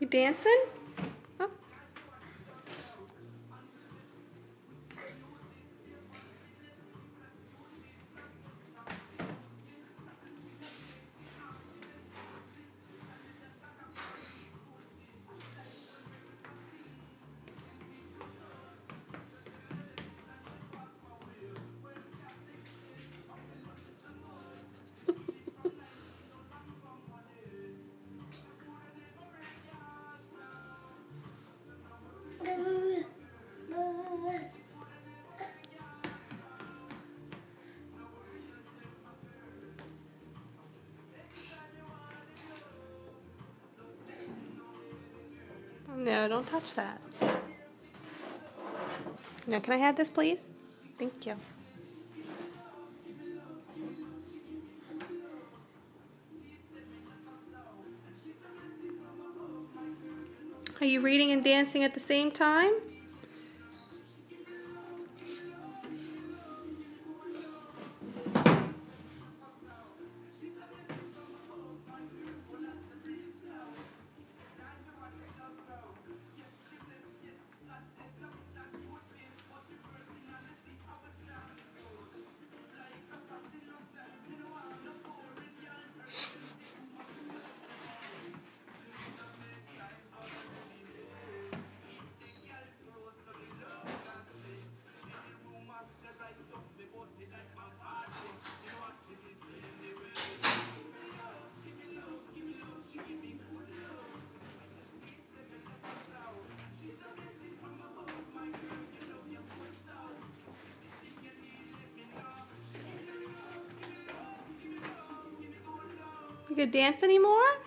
You dancing? No, don't touch that. Now, can I have this, please? Thank you. Are you reading and dancing at the same time? You could dance anymore?